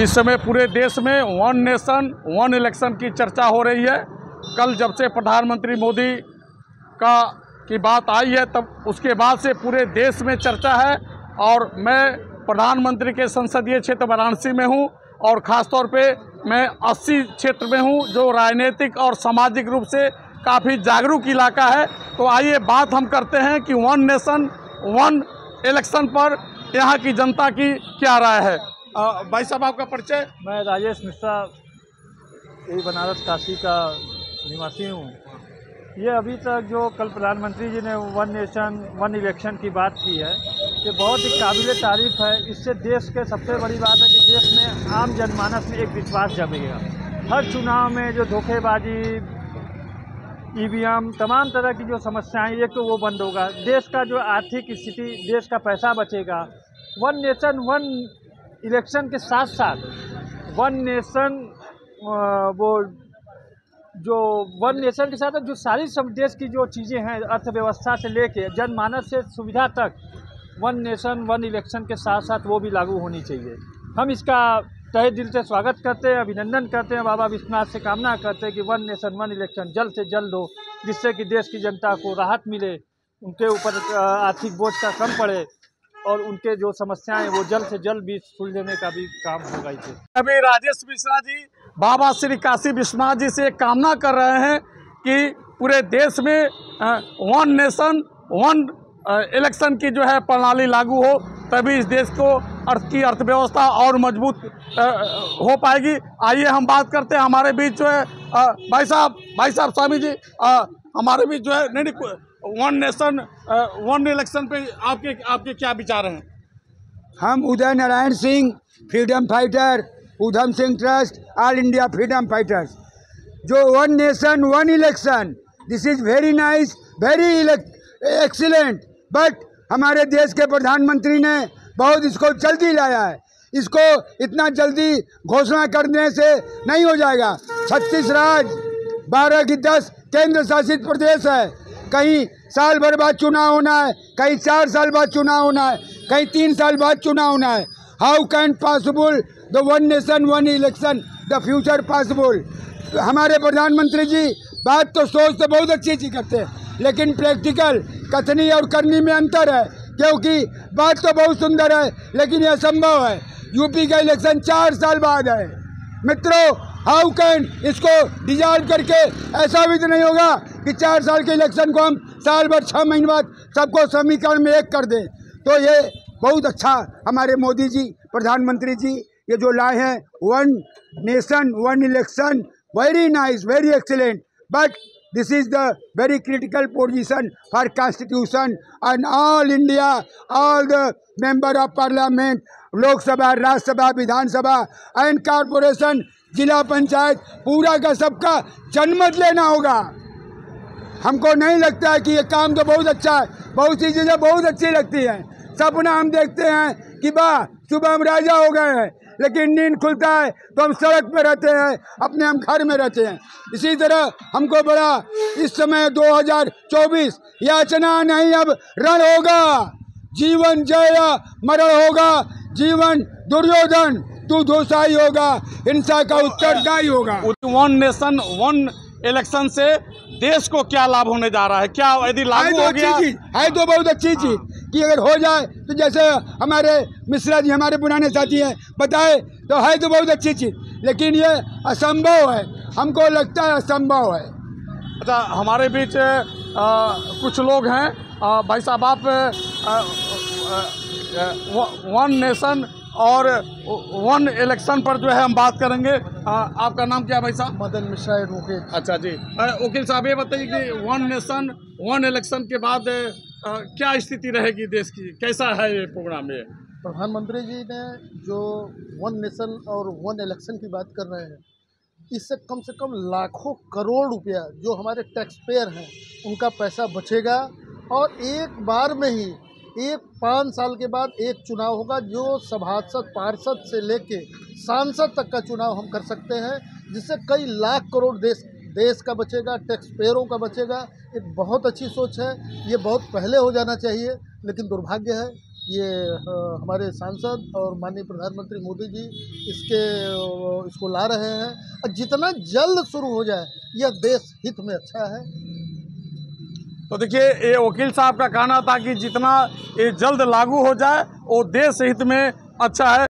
इस समय पूरे देश में वन नेशन, वन इलेक्शन की चर्चा हो रही है। कल जब से प्रधानमंत्री मोदी का, की बात आई है, तब उसके बाद से पूरे देश में चर्चा है। और मैं प्रधानमंत्री के संसदीय क्षेत्र वाराणसी में हूँ और ख़ासतौर पे मैं अस्सी क्षेत्र में हूँ, जो राजनीतिक और सामाजिक रूप से काफ़ी जागरूक इलाका है। तो आइए बात हम करते हैं कि वन नेशन, वन इलेक्शन पर यहाँ की जनता की क्या राय है। भाई साहब, आपका परिचय? मैं राजेश मिश्रा यही बनारस काशी का निवासी हूँ। ये अभी तक जो कल प्रधानमंत्री जी ने वन नेशन वन इलेक्शन की बात की है, ये बहुत ही काबिल तारीफ़ है। इससे देश के सबसे बड़ी बात है कि देश में आम जनमानस में एक विश्वास जमेगा। हर चुनाव में जो धोखेबाजी, ईवीएम, तमाम तरह की जो समस्याएँ, एक तो वो बंद होगा। देश का जो आर्थिक स्थिति, देश का पैसा बचेगा। वन नेशन वन इलेक्शन के साथ साथ वन नेशन वो जो वन नेशन के साथ जो सारी देश की जो चीज़ें हैं अर्थव्यवस्था से लेके जनमानस से सुविधा तक, वन नेशन, वन इलेक्शन के साथ साथ वो भी लागू होनी चाहिए। हम इसका तहे दिल से स्वागत करते हैं, अभिनंदन करते हैं, बाबा विश्वनाथ से कामना करते हैं कि वन नेशन, वन इलेक्शन जल्द से जल्द हो, जिससे कि देश की जनता को राहत मिले, उनके ऊपर आर्थिक बोझ का कम पड़े और उनके जो समस्याएँ वो जल्द से जल्द भी सुलझने का भी काम होगा इसे अभी राजेश मिश्रा जी बाबा श्री काशी विश्वनाथ जी से कामना कर रहे हैं कि पूरे देश में वन नेशन वन इलेक्शन की जो है प्रणाली लागू हो तभी इस देश को अर्थ की अर्थव्यवस्था और मज़बूत हो पाएगी। आइए हम बात करते हैं हमारे बीच जो है भाई साहब भाई साहब स्वामी जी अ, हमारे बीच जो है नहीं नहीं वन नेशन वन इलेक्शन पे आपके आपके क्या विचार हैं? हम Uday Narayan Singh, freedom fighter, Udham Singh trust all India freedom fighters जो one nation one election this is very nice very excellent but हमारे देश के प्रधानमंत्री ने बहुत इसको जल्दी लाया है। इसको इतना जल्दी घोषणा करने से नहीं हो जाएगा। छत्तीस राज्य बारह की दस केंद्र शासित प्रदेश है। कहीं साल भर बाद चुनाव होना है, कहीं चार साल बाद चुनाव होना है, कहीं तीन साल बाद चुनाव होना है। How can possible the one nation one election the future possible हमारे प्रधानमंत्री जी, बात तो सोच तो बहुत अच्छी अच्छी करते हैं, लेकिन प्रैक्टिकल कथनी और करनी में अंतर है, क्योंकि बात तो बहुत सुंदर है, लेकिन यह संभव है। यूपी का इलेक्शन चार साल बाद है। मित्रों हाउ कैन इसको डिजॉल्व करके ऐसा भी तो नहीं होगा कि चार साल के इलेक्शन को हम साल भर छः महीने बाद सबको समीकरण में एक कर दें। तो ये बहुत अच्छा हमारे मोदी जी, प्रधानमंत्री जी, ये जो लाए हैं one nation one election very nice very excellent but this is the very critical position for constitution and all india, all the member of parliament लोक सभा राज्यसभा विधानसभा एंड कारपोरेशन जिला पंचायत, पूरा का सबका जनमत लेना होगा। हमको नहीं लगता है कि ये काम तो बहुत अच्छा है, बहुत सी चीज़ें बहुत अच्छी लगती हैं। सपना हम देखते हैं कि वाह, सुबह हम राजा हो गए हैं, लेकिन नींद खुलता है तो हम सड़क पे रहते हैं, अपने हम घर में रहते हैं। इसी तरह हमको बड़ा इस समय 2024 याचना नहीं अब रण होगा। जीवन जय, मरण होगा। जीवन दुर्योधन, तू दोषाई होगा। हिंसा का उत्तरदायी होगा। वन नेशन वन इलेक्शन से देश को क्या लाभ होने जा रहा है? क्या यदि है लागू तो हो गया चीज़ है तो बहुत अच्छी चीज़ कि अगर हो जाए तो जैसे हमारे मिश्रा जी हमारे पुराने साथी हैं बताए तो है तो बहुत अच्छी चीज़। लेकिन ये असंभव है। हमको लगता है असंभव है। अच्छा हमारे बीच अ, कुछ लोग हैं। अ, भाई साहब आप वन नेशन और वन इलेक्शन पर जो है हम बात करेंगे। अ, आपका नाम क्या है भाई साहब? मदन मिश्रा एडवोकेट अच्छा जी। वकील साहब ये बताइए कि वन नेशन वन इलेक्शन के बाद अ, क्या स्थिति रहेगी देश की? कैसा है ये प्रोग्राम ये? प्रधानमंत्री जी ने जो वन नेशन और वन इलेक्शन की बात कर रहे हैं इससे कम से कम लाखों करोड़ रुपया जो हमारे टैक्स पेयर हैं उनका पैसा बचेगा। और एक बार में ही एक पाँच साल के बाद एक चुनाव होगा, जो सभासद, पार्षद से लेके सांसद तक का चुनाव हम कर सकते हैं, जिससे कई लाख करोड़ देश देश का बचेगा टैक्स पेयरों का बचेगा। एक बहुत अच्छी सोच है, ये बहुत पहले हो जाना चाहिए, लेकिन दुर्भाग्य है, ये हमारे सांसद और माननीय प्रधानमंत्री मोदी जी इसके इसको ला रहे हैं। और जितना जल्द शुरू हो जाए, यह देश हित में अच्छा है। तो देखिए, ये वकील साहब का कहना था कि जितना ये जल्द लागू हो जाए, वो देश हित में अच्छा है।